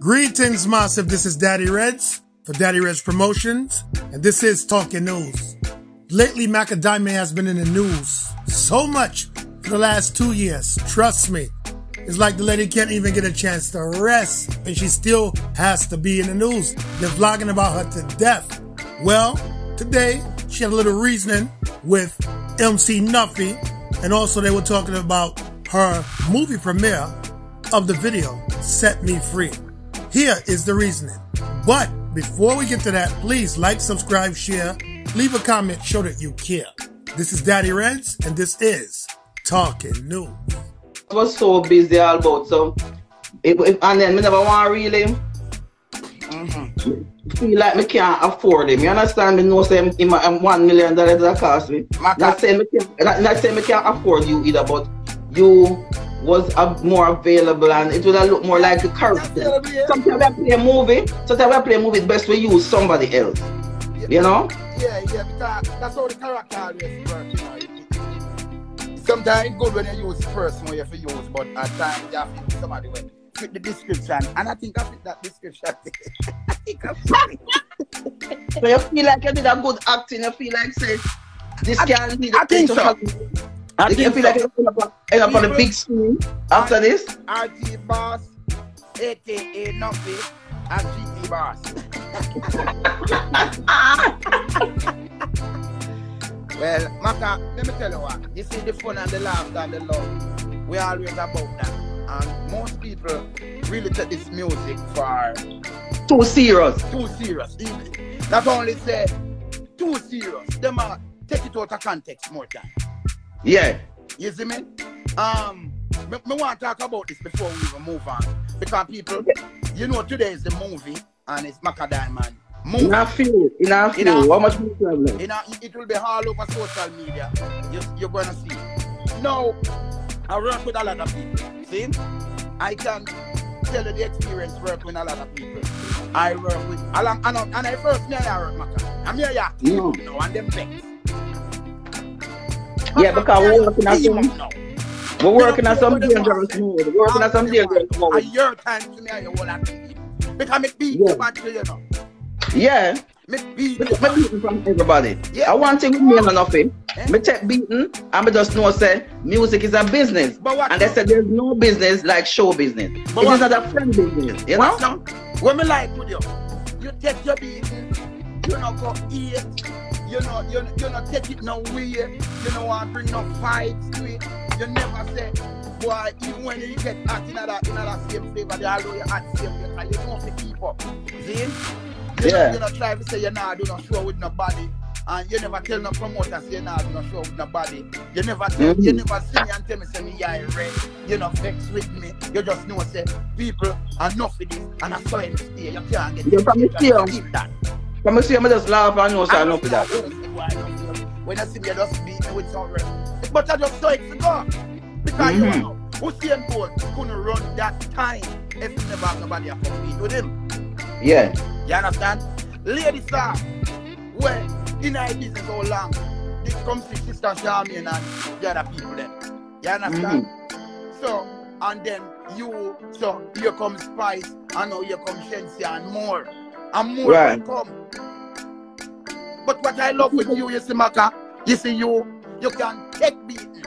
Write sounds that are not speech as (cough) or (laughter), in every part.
Greetings, Massive. This is Daddy Reds for Daddy Reds Promotions, and this is Talking News. Lately, Macka Diamond has been in the news so much for the last two years. Trust me. It's like the lady can't even get a chance to rest, and she still has to be in the news. They're vlogging about her to death. Well, today, she had a little reasoning with MC Nuffy, and also they were talking about her movie premiere of the video, Set Me Free. Here is the reasoning. But before we get to that, please like, subscribe, share, leave a comment, show that you care. This is Daddy Reds, and this is Talking News. I was so busy all about so, it, it, and then me never want to really mm-hmm. feel like me can't afford him. You understand? Me know say him, him, him one million dollars that cost me. Not saying me can't, not, not saying me can't afford you either, but you was uh, more available and it would have looked more like a character. Sometimes we play a movie, sometimes we play a movie, it's best we use somebody else. Yeah. You know? Yeah, yeah, because that's how the character always works, you know. It, it, sometimes it's good when you use the first one you have to use, but at times you have to use somebody when fit the description. And I think I fit that description. (laughs) I think I fit it. So you feel like you did a good acting, you feel like say this I- can lead I think so. I you think feel so. like end up, on- end up on the big screen after this? RT Boss, aka Nuffy, and GT Boss. well, Macka, let me tell you what. You see the fun and the laughter and the love. We're always about that. And most people really take this music for Too serious. too serious. Not only say too serious, them are take it out of context more time. Yeah. You see me? Um, me, me want to talk about this before we even move on. Because people, you know, today is the movie and it's Macka Diamond movie. In a few, in. In a- How much problem? You know, it will be all over social media. You, you're going to see. Now, I work with a lot of people. See? I can tell you the experience working with a lot of people. I work with, along, and, I- and I first me I work Macka. I'm here, yeah. No. You know, and them vex. Yeah, because we're working on some, now. we're working on some dangerous mode. We're working on some dangerous A mode. year time to me, I want to Because me beat Yeah. you know. Yeah. Me beat Me take from everybody. Yeah. I want thing with me and nothing. Eh? Me take beating and me just know say music is a business. But what And they said there's no business like show business. But it what- is not a friend business, you know? What's? What me like with you? You take your beating, you know go eat, you know, you know, you know take it no way, you know want bring no fights to it. You never say, boy, even when you get that in that same flavor, they all do you hot same because you know to keep up. See? You Yeah. know, you know try to say you're not do no show with nobody. And you never tell no promoter say you're not do no show with nobody. You never tell, you Mhm. never see me and tell me say me yeah red. You know vex with me. You just know say people are enough for this and I saw him stay. You can't get You from the you keep that. When I see him, I just laugh and know say I I for know that. why I don't feel- When I see me, you just beat me with some rest. But I just saw it to go. Because you Mhm. know, Usain Bolt couldn't run that time if he never have nobody to compete with him. Yeah. You understand? Lady star, well, in our business how long? This comes to Sister Charmaine and the other people then. You understand? So, and then you, so here comes Spice, and now here comes Shenseea and more. And more Right. will come. But what I love with you, you see, Macka, you see you, you can take beating,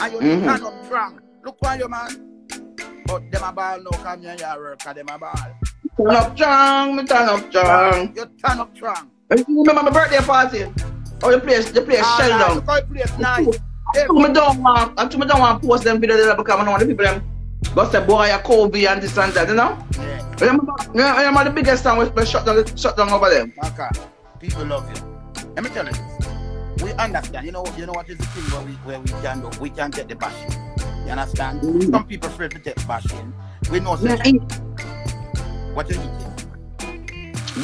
and you Mhm. stand up strong. Look why you man. But them a ball no come here, you work, and them a ball. Turn up strong, me turn up strong. You turn up strong. You remember my birthday party? Oh, the place, the place shell Alright, down. Look how place nice. Hey, To me don't want, and to me don't want to post them videos there because I know the people them but say boy a Kobe and this and that, you know? yeah, Remember, remember the biggest time we shut down, shut down over them. Macka, people love you. Let me tell you this. We understand. You know, you know what is the thing where we where we can do? We can get the bashing. You understand? Mhm. Some people afraid to take bashing. We know Yeah, say, eat what you eating.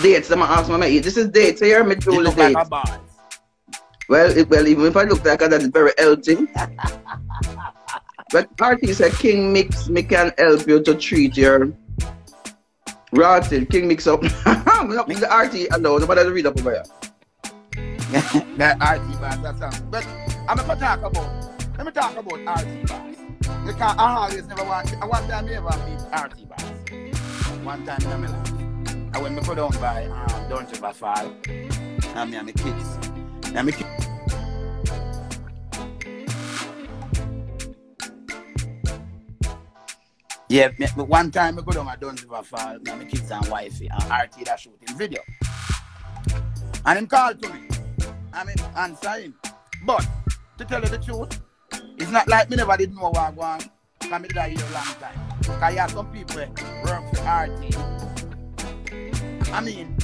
dates, I'm ask my eat. This is dates here, me You do the look like a balls. Well, it, well, even if I look like that, it's very healthy. but artist said King Mix, me can help you to treat your rotten King Mix up. (laughs) Not the RT alone, nobody read up over here. (laughs) that RT Boss, that's something. But I'm gonna talk about. Let me talk about RT Boss. Because I always never want. I want them never meet RT Boss. one time in my life. And when me go down by um, River Fall, and me and my kids. And my kids. Yeah, me, me, one time I go down at Dunn's River Fall, me and my kids and wifey, and RT that shooting video. And him called to me. I mean, answer him. But, to tell you the truth, it's not like me never didn't know what I want. Because me did that here a long time. Because you have some people work for RT. I mean,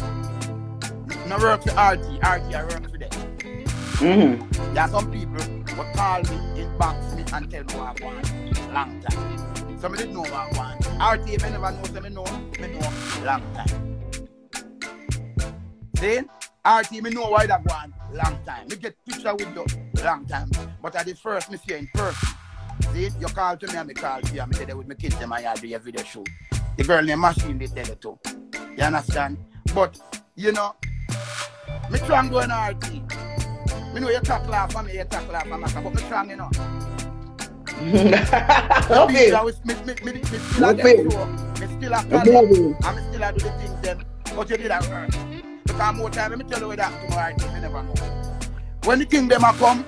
no work for RT, RT I work for them. Mm-hmm. There are some people who call me, inbox me and tell me what I want. Long time. So me didn't know what I want. RT, if I never know, so me know, me know long time. See? RT, me know why that want long time. Me get picture with you long time. But at the first me see you in person. See? You call to me and me call to you and me there with my kids and I do a video shoot. The girl named Machine did there too. You understand? But, you know, me try and go in RT. Me know you talk laugh for me, you talk laugh for me, but me try, you know. (laughs) okay. Me, me, me, me, still Okay. get show. Me still a Okay. and me still a do the things them. But you did that work. Because more time, let me tell you that tomorrow, you never know. When the king them a come,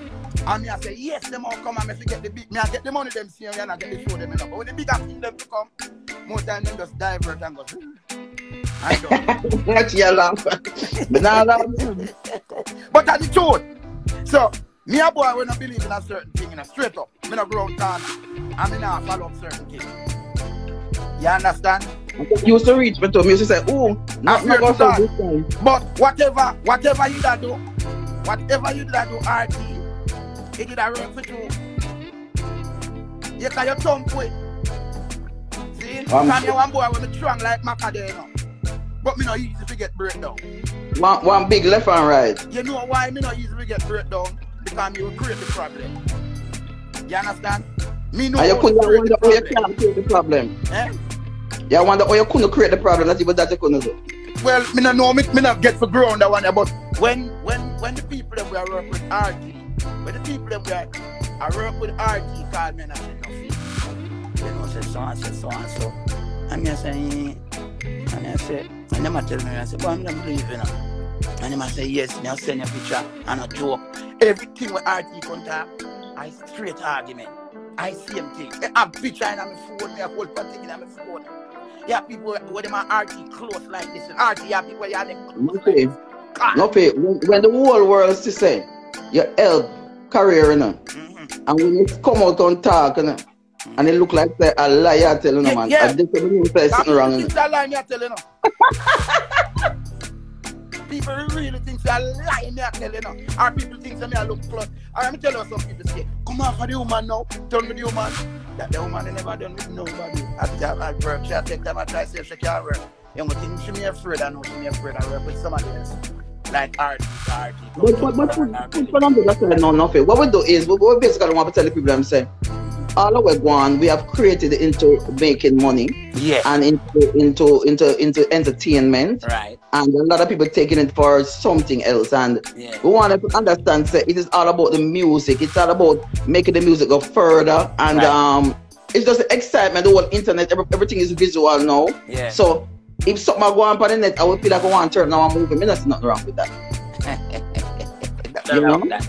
and me I say, yes, them all come and me forget the big, me I get the money them see and I get the show them, know. But when the bigger king them to come, more time them just divert and go, I don't. Not (laughs) your laugh. But now laugh. But that's the truth. So, me a boy when I believe in a certain thing, you know, straight up. Me no ground corner. And me not follow up certain things. You understand? You used to reach me to me, used to say, oh, not, not go for this time. But whatever, whatever you da do, whatever you da do, RT, it did a work for you. You can you thump with. See? Um, Come here one boy when me strong like Macka there, you know. But me not easy to get breakdown. One, one big left and right. You know why me not easy to get breakdown? Because will create the problem. You understand? Me know And you couldn't create the how you can't create the problem. Eh? You wonder how you couldn't create the problem, not even that you couldn't do. Well, me not know me, me not get for ground that one, but when when when the people that we are work with RT, when the people that we are I work with RT call me and I say no fee. You know, say so and so, so and so. And me I say, eh. and I say, and them I tell me, I say, but I'm not believing you know. And them I say, yes, now send a picture and a joke. Everything with RT contact, I straight argument. I same thing. I have picture in my phone, me a whole thing in my phone. Yeah, people with them are RT close like this. And RT have people yeah, them close Okay. God. No pay. When, the whole world to say your health career, you know, Mhm. and when you come out on talk, you know, and it look like say a liar telling Yeah, you, man, yeah. I just don't say something wrong. you know. People think that lie me I tell you no. People really think that I lie me I tell you no. Or people think that me I look close. Or me tell you some people say, come on for the woman now. Turn with the woman. That the woman they never done with nobody. At job at work, she take time I try to say she can't work. You know, think she me afraid I know she me afraid I work with somebody else. Like RT, RT. But, but, but, but, but for them, that's why no, nothing. What we do is, we, we basically don't want to tell the people them say, all our one, we have created into making money Yeah. and into into into into entertainment, Right. and a lot of people taking it for something else. And Yeah. we want to understand say it is all about the music. It's all about making the music go further, and Right. um, it's just the excitement. The whole internet, everything is visual now. Yeah. So if something go on on the net, I would feel like I want to turn now and move. I mean, that's nothing wrong with that. That- (laughs) You know? that-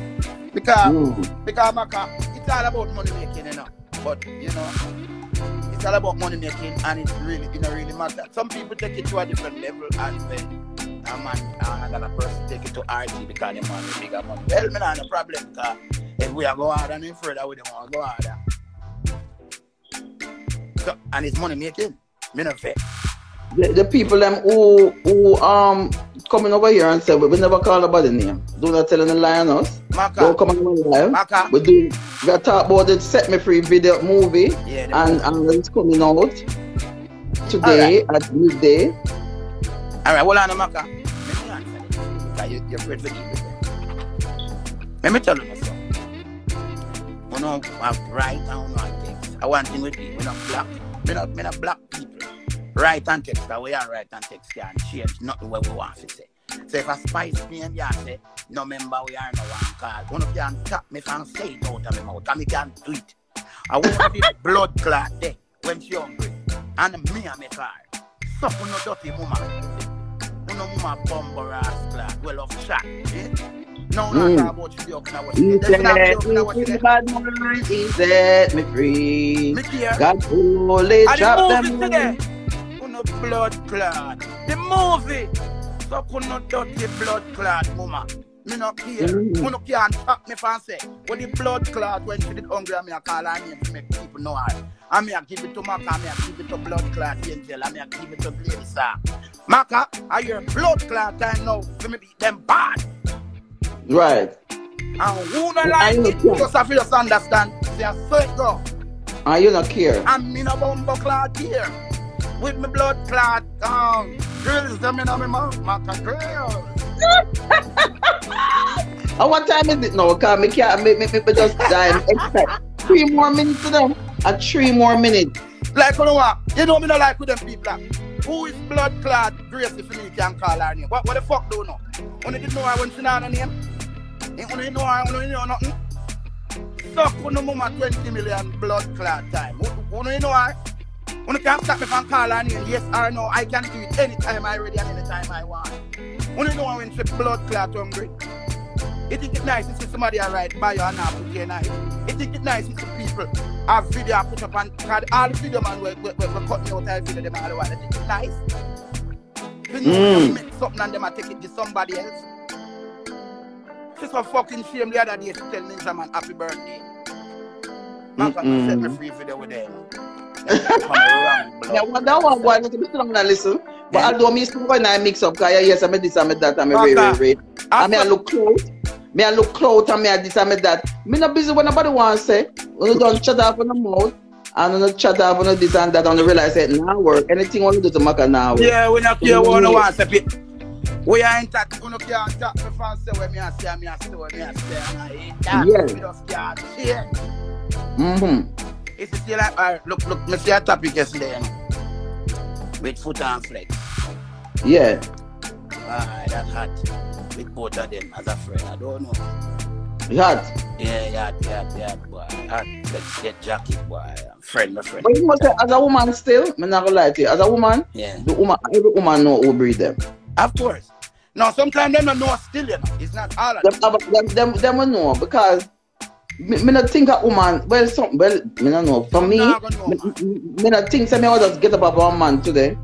Because Mm. Because Macka, it's all about money making, you know. But you know, it's all about money making, and it's really, it don't really matter. Some people take it to a different level, and then a man, another person take it to RT because they the bigger money. Well, me not no problem because if we are go harder and further, we don't want to go harder. So, and it's money making. Me not fair. the, the people them who who um coming over here and say we, we never call nobody name. Do not tell any lie on us. Don't Macka, come on live. Macka. We do we are talk about the Set Me Free video movie Yeah, and and it's coming out today at midday. All right, hold on, Macka. Let me answer this because you, you're afraid to it. Let me tell you something. We don't have right and don't text. I want thing with people. We not black. We not, we not black people. Right and text. That we are right and text can change nothing what we want to say. So if a spice me and you say, no member we are no one call. One of you can tap me and say it out of my mouth and me can do it. I want to be blood clot there when she hungry. And me and me car Suffer no dirty mama. Uno mama bumble rascal. Well of chat. Eh? No, no, mm. talk about you now. He set me bad mind. He set me free. Me. God only chop them. Today. Uno blood clot. The movie. So could not dirty blood clot, mama. Me not care. Mm. Me not care and talk me say. When the blood clot when she did hungry, me I call her name to make people know her. And me I give it to Macka, and me I give it to blood clot angel, and me I give it to Lady Star. Macka, I hear blood clot time now for me beat them bad. Right. And who not like it, just have to just understand. I saw it go. And you not care. And me no bumbo clot here. With me blood clot, um, girls them in my mouth, Macka girls. (laughs) and what time is it now? Because me can't make me, me, me just die expect three more minutes to them. A three more minutes. Like you know what? You know me not like with them people. Who is blood clot Gracie for me can call her name? What, what the fuck do you know? Only didn't know her when she not her name? Only know her, only know nothing. Suck on the mama 20 million blood clot time. Only you know her? Only can stop me from call her name, yes or no. I can do it anytime I ready and anytime I want. Only know when she blood clot hungry. You think it's nice to see somebody write by your and not put your knife. You think it's nice to see people have video put up and cause all the video man we, we, we, we cut me out of video them all the while. You think it's nice? You know mm. make something and them and take it to somebody else. She's so fucking shame the other day she tell Ninjaman happy birthday. Man can set me free video with them. Yeah, well, that one boy need to be strong and listen. But yeah. although me still when I mix up, cause yes, I'm this, I'm that, I'm a very, very, very. I mean, I look close. Me I look close and me I this and me that. Me not busy when nobody want to say. When you don't shut off on the mouth. And when you shut off on the this and that and you realize it now work. Anything want to do to make a now work. Yeah, we not care what you want to say. We are in touch. We not care talk me for say when me I say me I say when me I say and I hate that. Yeah. We just can't share. Mm-hmm. It's still like, uh, look, look, me see a topic yesterday. With foot and flex. Yeah. Ah, that hot with both of them as a friend. I don't know. Yacht? Yeah, yacht, yacht, yacht, boy. Yacht, let's get jacket, boy. Friend, my friend. But you must say, as a woman still, I'm not gonna lie to you, as a woman, yeah. the woman, every woman know who breed them. Of course. No, sometimes them don't know still, you know. It's not all of them. Them, them, them, them will know because me, me not think a woman, well, some, well, me not know. For me, me, me not think say me will just get up about a man today,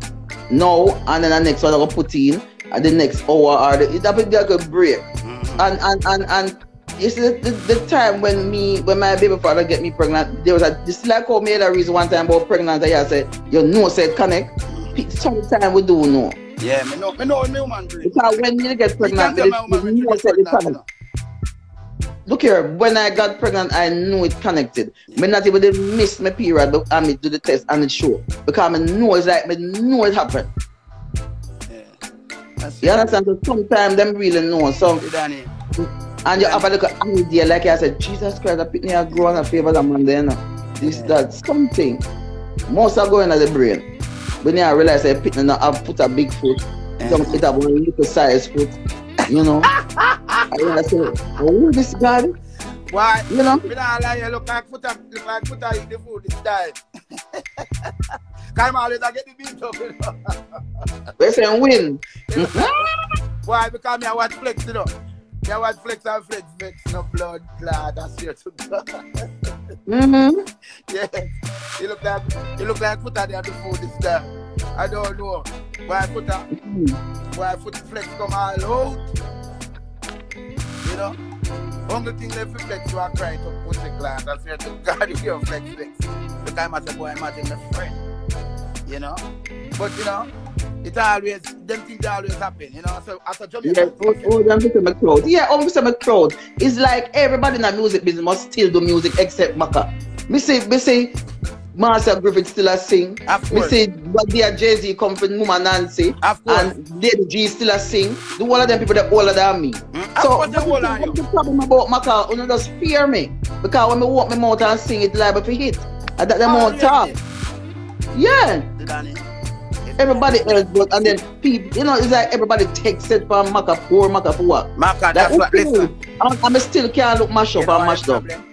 no, and then the next one I go put in, and the next hour or the, that be like a break. Mm-hmm. And, and and and you see the, the, the, time when me when my baby father get me pregnant, there was a this like how me had a reason one time about pregnancy. I said, you know said connect. Sometimes we do know. Yeah, me know me know me woman Because when you get pregnant, you know said it connect. Look here, when I got pregnant, I knew it connected. Yeah. Me not even miss my period, but I me do the test and it show. Because I know it's like, me know it happened. You understand? So sometimes them really know. So, and you have a little idea, like I said, Jesus Christ, I pick me a grow and a favor the man there. Uh, this, yeah. that, something. Most are going at the brain. When you realize I pick me have put a big foot, don't it have one little size foot. You know? (laughs) I say, oh, this guy. Why? You know? Me not lie, you look like foot look like foot eat the food this (laughs) time. Come on, let's get the beat up. You know? Saying win. Why? Because me I watch flex, you know. Me I watch flex and flex, flex, no blood, blood, I swear to God. (laughs) mm-hmm. Yeah. You look like, you look like foot there the food this time. I don't know. Why foot, mm-hmm. why foot flex come all out. You know? Only thing left to flex, you are crying to pussy class. I swear to God, if (laughs) you're flex, flex. The time I say, boy, imagine my friend. You know? But, you know, it always, them things always happen, you know? So, as a job, yeah, oh, oh, them Mr. McCrowd. Yeah, oh, Mr. McCrowd. It's like everybody in the music business must still do music except Macka. Me say, me say, Marcia Griffith still a sing. Of say what dear Jay Z come from Mama Nancy. Of course. And Lady G still a sing. The one of them people that older than me. Mm, so what's the, the problem about Macka? You just fear me. Because when me walk my mouth and sing it liable for hit. I that them oh, talk. Yeah. Everybody else but and then people you know it's like everybody takes it from Macka for Macka for what? Macka that's what listen. I'm, I'm still can't look mash up and mash up. Let me tell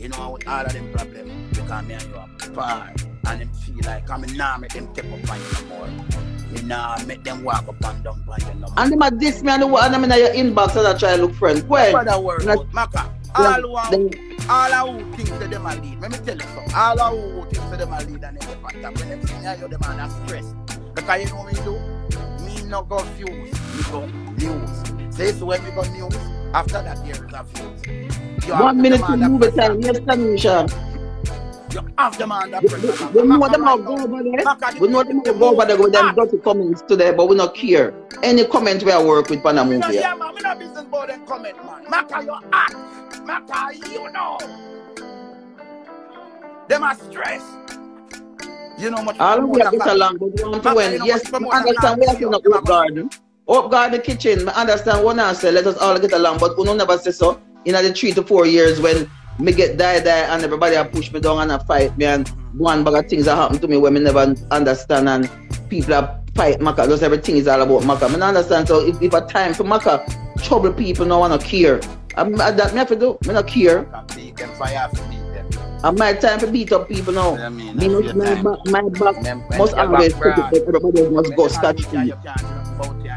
you. Know all of them problems because me and you are far. And them feel like I'm nah make them take up on you no more. Me nah make them walk up and down on you no more. And them a diss me and the and I'm in your inbox and I try to look friend. Well, What that word out, Macka? All who them- all who think that them a lead. Let me tell you something. All who think that them a lead and them get back when them see me, you them are not stressed. Because you know what me do? Me no go fuse, me go news. Say so when we go news, after that there is a fuse. You One minute to move it time. Yes, Tanisha. You have them under We pressure. we know them all go over there. We know them all go over there with them Ah, dirty comments today, but we not care. Any comment we are work with Pana Me movie. hear man, me no business about them comment man. Macka you hot. Macka you know. Them are stress. You know much All we promoter get along, but we want to win. Yes, I understand we have to do? not know Garden. Oak Garden kitchen, I understand what I say. Let us all get along, but we don't never say so. In the three to four years when me get die die and everybody a push me down and a fight me and one bag of things that happen to me when me never understand and people are fight Macka. Just everything is all about Macka. I don't understand. So if, if a time for Macka, trouble people no wanna care. I, I, that me have to do. Me not care. Can beat them fire to beat them. And my time to beat up people now. I mean, Me that's must, my, time. back, my back must always put it everybody must go them scotch free.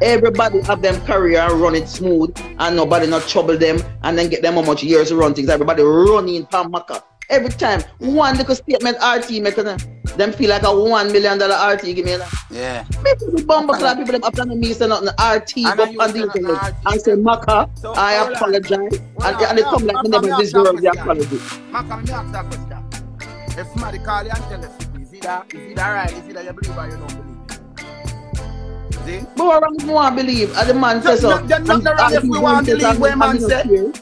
Everybody have them career and run it smooth and nobody not trouble them and then get them how much years to run things. Everybody running pan Macka. Every time one little statement RT make them, them feel like a one million dollar RT give me. that. Yeah. People the bumper clap people them after me say nothing RT And go I use on the internet and say Macka So, I apologize Hold and, on. and they come like me never deserve that the apology. Macka, me ask that question. If somebody call you and tell us is either is either right, is either you believe or you don't believe. See? But what wrong if you want to believe? And the man says so. There's nothing uh, wrong if we want to believe what man me not say. care.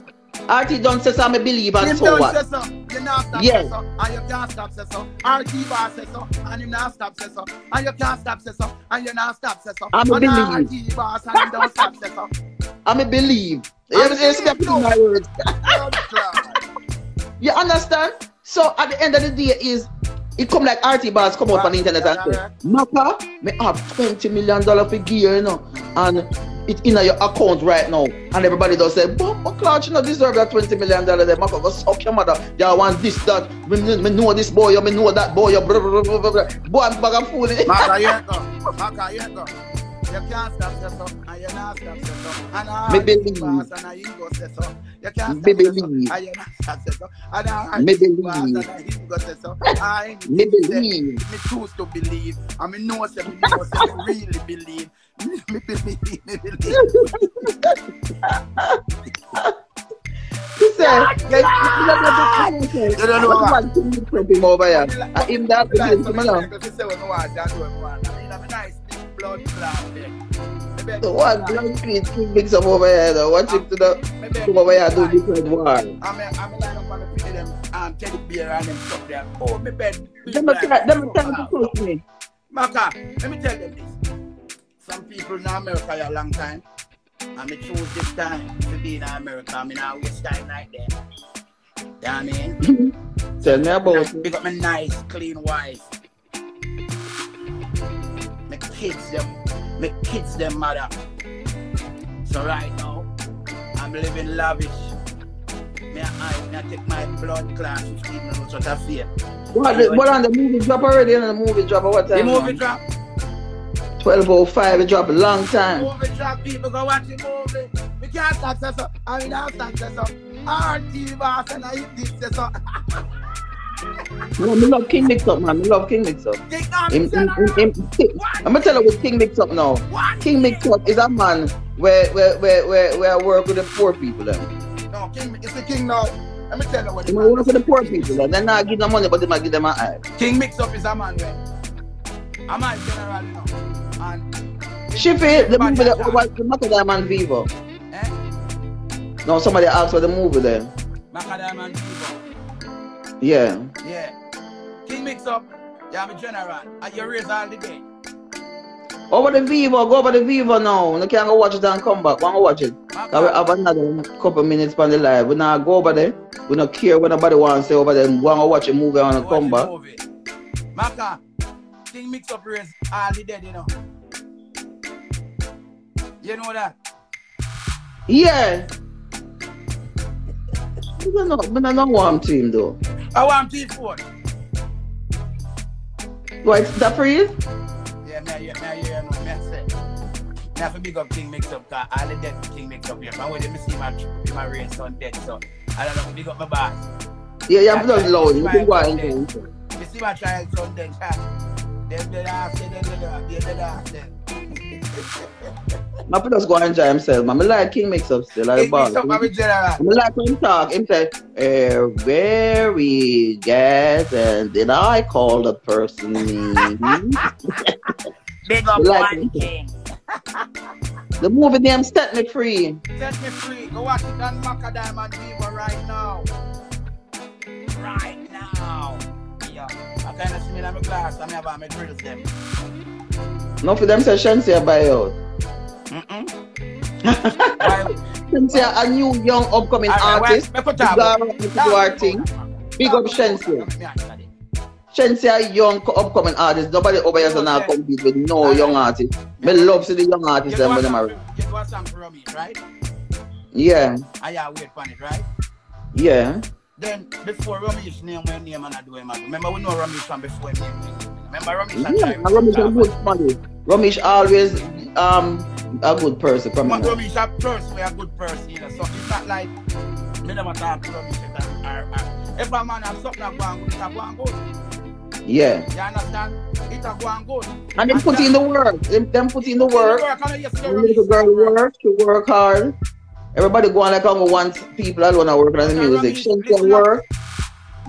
RT don't say so, I believe and so what? say so. You not stop Yeah. say so. And you can't stop say so. RT Boss say so. And him not stop say so. And you can't stop say so. And you not stop say so. I'm a believe. RT boss and him don't stop say so. I may believe. You Respect you. my words. (laughs) You understand? So at the end of the day is it come like RT Boss come out on the internet and say, Macka, me have 20 million dollar for gear, you know, and it in your account right now. And everybody does say, but, but Clark, you know deserve that 20 million dollar there. Macka go suck your mother. You want this, that, me, me know this boy, you me know that boy, blah, blah, blah, blah, blah. Boy, I'm bag of fooling. Macka, eh? here you go. Macka, you (laughs) go. You can't stop so, and you not stop so. And I Me believe. and say so. You can't Me stop believe. and you not stop say so. And I Me boss and believe. I ego say. I Me say- believe. Me choose to believe. And me know say me know say me really believe. (laughs) Me believe, me believe. He said, you You don't know what? want to meet from him over here. And him that Me like is some him along. people say when me watch that, do what me want. I mean, I'm a nice big blood clot there. Me beg The you, one man. blood street mix up over here though. Watch him to the come over here do different war. I'm a, I'm a line up on the pity them um, teddy bear and them stuff there. Oh, me bed. Them a try them a to push me. Macka, let me tell them this. Some people in America a long time. And me choose this time to be in America. I mean, I waste time like that. You know I mean? (laughs) Tell me about it. Pick up my nice, clean wife. My kids, them, my kids, them mother. So right now, I'm living lavish. Me, I, me, I take my blood class 15 minutes out of fear. What, the, what on the movie drop already? And the movie drop at what time? The movie drop. 1205 it drop a long time. Movie drop, people go watch the movie. We can't stop say so. I mean, I'll stop say. RT boss and I eat this uh, so. (laughs) No, me love King Mix Up, man. Me love King Mix Up. I'm gonna tell you with King Mix Up now. What? King Mix Up is a man where where where where, where I work with the poor people. Then. No, king, it's the king now. Let me tell you what might work with the poor people. Then eh? they not give them money, but they might give them an eye. King mix up is a man when a man general, you know. And Shiffy, the movie that was the Macka Diamond Vivo. Eh? No, somebody asked for the movie then. Macka Diamond Vivo. Yeah. Yeah. King mix up. Yeah, I'm a general. And you raise all the day. Over the Vivo, go over the Vivo now. You can't go watch it and come back. Want to watch it? Cause we have another couple minutes on the live. We not go over there. We don't care what nobody wants to say over there. We want to watch a movie and come back. Macka, King mix up raise all the dead, you know. You know that? Yeah. We don't know. We don't know one team though. I want T4. What, that for you? Yeah, me, yeah, me, yeah, no, me, I say. Me have to big up King Mix Up, cause all the dead King Mix Up here. Man, when me see my, my race on dead, so I don't know, big up my boss. Yeah, yeah, but loud. You can go and You see my child son huh? Them dead ass, them dead ass, them dead ass, (laughs) them. My just go and enjoy himself, man. I like King Mix Up still. Like King Mix I'm general. I like him talk. Him say, uh, very good. And did I call the person name? (laughs) Big up Like king. the movie name Set Me Free. Set me free. Go watch it on Macka Diamond Viva right now. Right now. Yeah. I kind of see me in my glass. I'm about my drills them. No for them say Shenseea buy out. Why- a new young upcoming right, artist. wait, me Big that up up. to do our thing. Big up Shenseea. Shenseea, a young upcoming artist. Nobody over here is not compete with no young artist. Me love see the young You artists do them a when them song are. you do a song right? Yeah, I yeah wait for it, right? yeah. Then before Romeich name when name and I do him. Remember we know Romeich from before him name. when name. Remember Romeich and Yeah, Tyrese Romeich a good money. Romeich always um a good person from But him. A person, a good person, you know. So it's not like me never talk to Romeich and or, or, if a man have something that go on good, it a go on good. Yeah. You understand? It a go on good. And them put in the work. Them, them put in the work. Work, The little girl work, she work hard. Everybody go on like I want people alone are working on the music. She can work.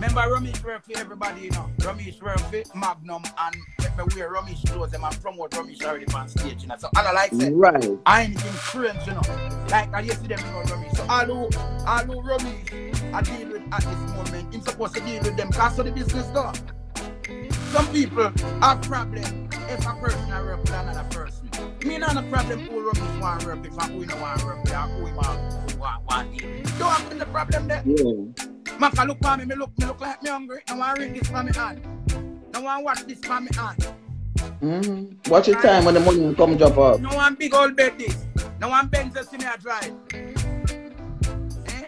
Remember Romeich for everybody, you know. Romeich for Magnum and if wear Romeich clothes, them and promote Romeich already on stage, you know. So I like say Right. I ain't in strange, you know. Like I used to them, you know, Romeich. So all who, all who Romeich I deal with at this moment, I'm supposed to deal with them because of the business go. Some people have problem if a person I work with another person. Me not a problem who Romeich want work with and who don't want with or who want who want want. Don't have the problem there. Yeah. Man can look for me, me look, me look like me hungry. Now I ring this for me hand. I watch this for me hand. Mm-hmm. Watch your time when the money come drop off. No one big old bed this. No one Benz see me a drive. Eh?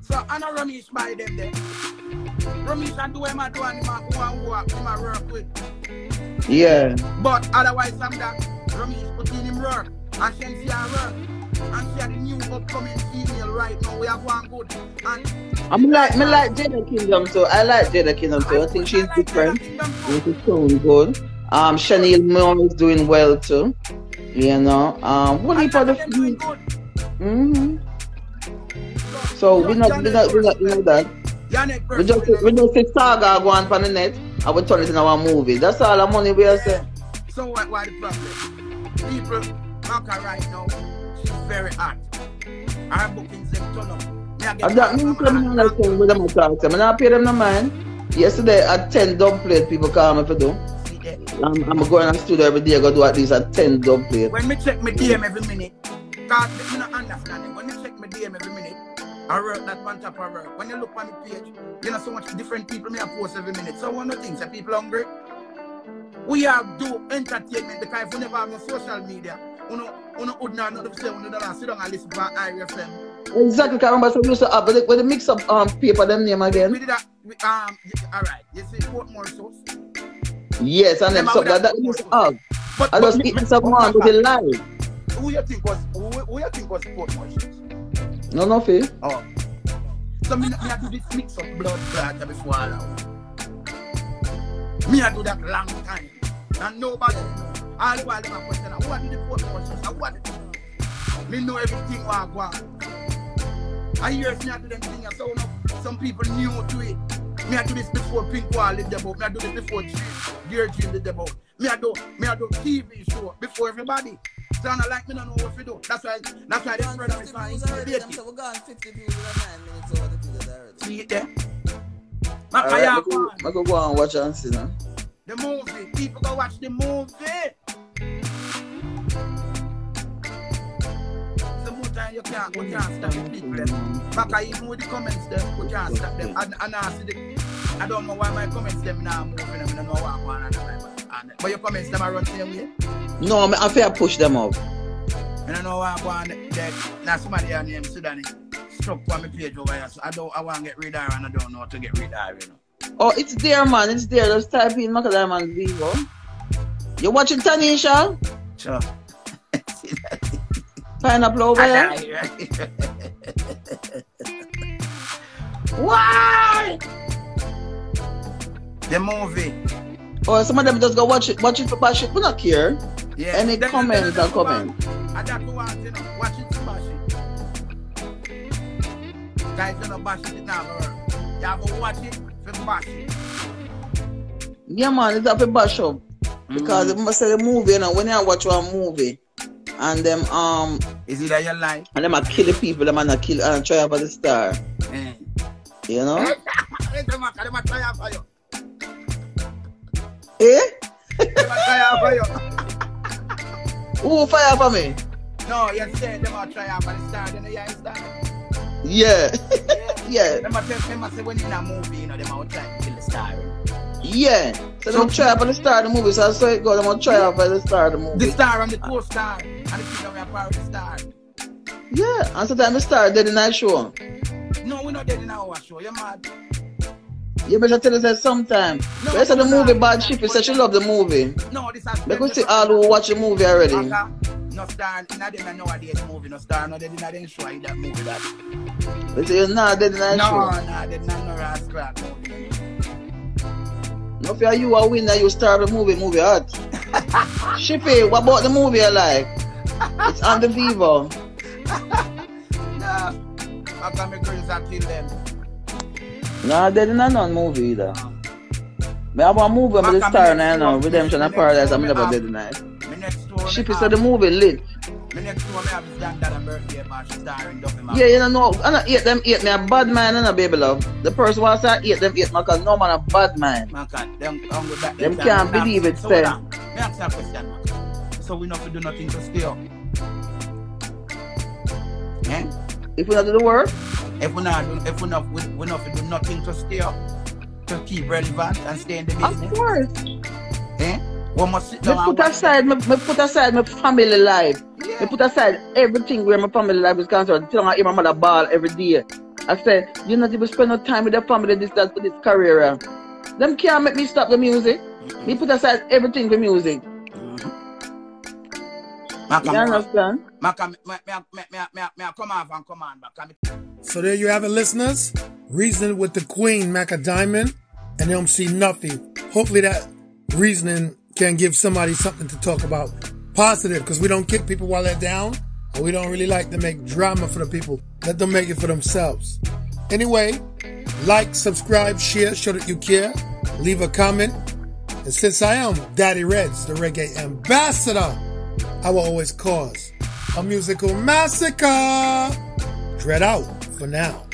So I know Romeich buy them there. Romeich and do him a do and a go and work, him a work with. Yeah. But otherwise I'm that Romeich put in him work. And Shenseea a work. And she the new upcoming female right now. We are going good. And I'm like me like Jada Kingdom too. I like Jada Kingdom too. I think she's like different. Jada Kingdom too. And She's doing good. Um Shaneil Muir is doing well too. You know. Um what do you the doing good. mm-hmm. So we not we not we not know that. Yannick We just we just say saga go on on the net and we turn it in our movie. That's all the money we are saying. So what, why the problem? People, Macka right now, very hot. Her bookings them turn up. Me a get And that means them not saying with them talk to them. And I pay them no mind. Yesterday at 10 dub plate people call me for do. I'm, I'm going to the studio every day, I go do at least at 10 dub plate. When me check my DM every minute, cause me not understand it. When you check my DM every minute, I work that one top of work. When you look on the page, you know so much different people me a post every minute. So one of the things that people hungry. We have do entertainment because if we never have no social media, you know, you would not know to say, you know, sit down and listen to IRIE FM. Exactly, I remember some used to have, with the mix up um, paper, them name again. We did that. We, um, all right. You see, Portmore sauce. Yes, and then with that, that used to have. But, I but just me- eat some but one with the live. Who you think was who, who you think was Portmore sauce? No, no, fee. Oh. So me, me I do this mix of blood clot before I. Me I do that long time. And nobody. All the while them a question, who are the Portmore sauce? Who are the Me know everything what I go on. I hear me I do them things, so no, some people new to it. Me I do this before Pink Wall lived about. Me I do this before Dream, Dear Dream lived about. Me I do, me I do TV show before everybody. So I don't like me don't know what to do. That's why, that's why they spread of it Them is already, so we gone 50 people in 9 minutes over the figures already. See it there? All Makaya right, I go go and watch and see now. the movie. People go watch the movie. More you can't, we can't stop the people. Macka even with the comments them, we can't stop them. And, and I see the, I don't know why my comments them now moving. I don't know what one and and But your comments them are run same way. No, I feel push them up. I don't know why one that now somebody here named Sudani struck on my page over here. So I don't I want to get rid of her and I don't know how to get rid of her, you know. Oh, it's there, man. It's there. Just type in Macka Diamond Vivo. You watching Tanisha? Sure. Pineapple over there? Why? The movie. Or Oh, some of them just go watch it, watch it for bash it. We not care. Yeah. Any Then- comments then- or comment? And that we want, you know, watch it to bash it. Guys, you know, bash it, it's not gonna work. You have to watch it for bash it. Yeah, man, it's up a bash up. Because Mm. it must say the movie, you know, when you watch one movie and them um Is it that you like? and them a kill the people, them a not kill and try for the star. Eh. You know? Hey, them a- them a try out for you. eh? Them a try out for you. (laughs) Who fire for me? No, you said them a try for the star, then you star. Yeah. (laughs) yeah. Them a tell them a say when in a movie, you know, them a try to kill the star. Yeah. So them try for the star of the movie, so I saw it go, them a try for the star of the movie. The star and the co-star. And the we are part of the star. Yeah. And sometimes the star did the night show. No, we're not dead in our show. You're mad. You better tell us that sometime. No, But said the no, movie no. bad ship, said she love the movie. No, this has Because see all who watch the movie already. Macka, no star in them nowadays movie, no star, no they did not show you that movie that. Say you're not dead the night No, show. no, they did not know Ras Crack movie. No fear you a winner, you star the movie, movie hot. (laughs) Shippy, what about the movie you like? It's on the Vivo. No. Macka me girls are kill them. No, they did not know movie either. Me have one movie with the star now, next know. Redemption next Paradise, I'm never dead the night. Me next door me Shippy have- the movie lit. Me next door me have his granddad and birthday bash starring Duffy Man. Yeah, you don't know. I don't eat them eat me a bad man and a baby love. The person wants to eat them eat me because no man a bad man. Macka, them Them them can't believe it, say. Me ask you a question, Macka. So we don't have to do nothing to stay up. Eh? If we not do the work, If we not do, if we not, we, we not to do nothing to stay up, to keep relevant and stay in the business. of course. Eh? We must sit Me down and put aside, me, me put aside my family life. Yeah. Me put aside everything where my family life is concerned. Till I hear my mother ball every day. I said, you not even spend no time with your family, this, that, for this career. Them can't make me stop the music. Me put aside everything for music. Back. Me- So there you have it, listeners. Reasoning with the Queen, Macka Diamond, and MC Nuffy. Hopefully that reasoning can give somebody something to talk about. Positive, because we don't kick people while they're down, and we don't really like to make drama for the people. Let them make it for themselves. Anyway, like, subscribe, share, show that you care. Leave a comment. And since I am Daddy Reds, the reggae ambassador, I will always cause a musical massacre. Dread out for now.